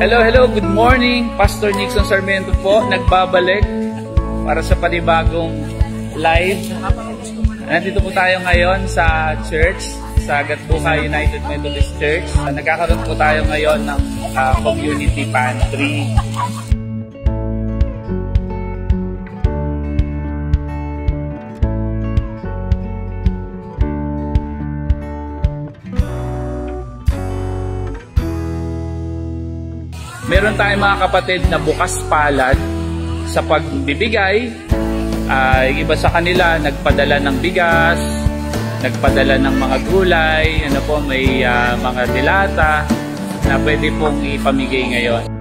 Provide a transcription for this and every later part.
Hello, hello, good morning. Pastor Nixon Sarmiento po, nagbabalik para sa panibagong live. Nandito po tayo ngayon sa church, sa Gatbuka United Methodist Church. Nagkakaroon po tayo ngayon ng uh, community pantry. Meron tayong mga kapatid na bukas palad sa pagbibigay. Uh, iba sa kanila nagpadala ng bigas, nagpadala ng mga gulay, ano po, may uh, mga dilata na pwede pong ipamigay ngayon.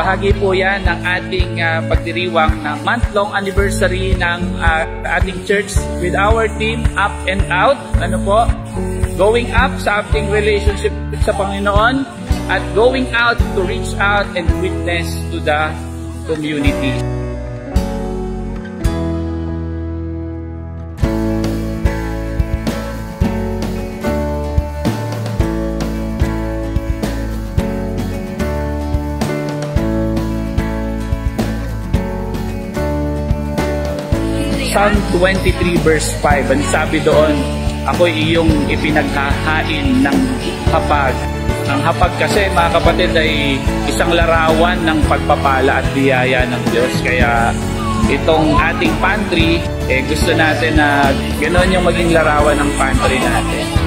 Bahagi po yan ng ating uh, pagdiriwang ng month-long anniversary ng uh, ating church with our team Up and Out. Ano po? Going up sa ating relationship sa Panginoon at going out to reach out and witness to the community. Psalm 23 verse 5, ang sabi doon, ako iyong ipinaghahain ng hapag. Ang hapag kasi mga kapatid ay isang larawan ng pagpapala at biyaya ng Diyos. Kaya itong ating pantry, eh, gusto natin na ganoon yung maging larawan ng pantry natin.